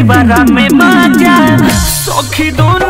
दीवारा में माजा सखी दोना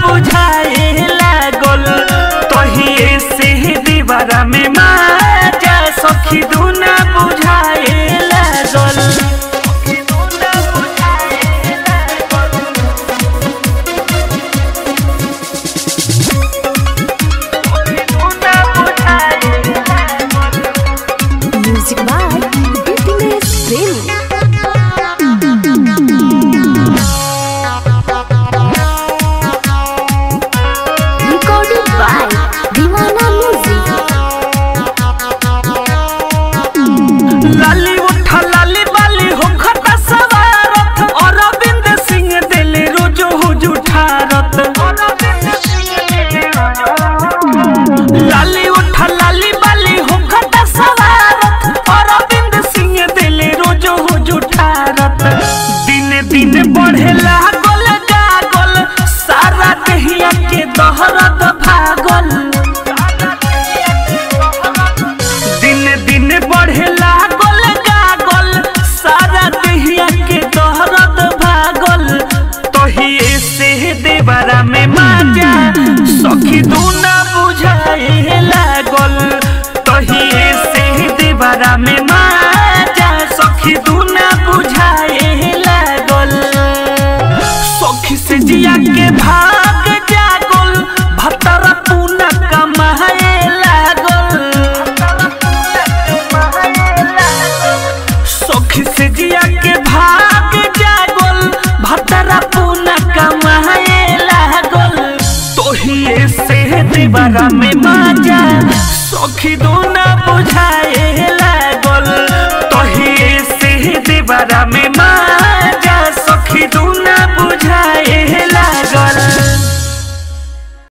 दिन दिन बढ़े लागल गागल सारा दहिया के दहरत भागल। दिन दिन बढ़े लागल गागल सारा देहिया के दहरत भागल। तहिए से देवरा में माजा। सखी दूना बुझाए लागल। तहिए से देवरा में के भाग जागोल, भतरा पुना कमाए लागोल। तो ही में माजा, सखी दूना बुझाए तो ही से दीवारा में